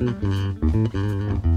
Mm-hmm.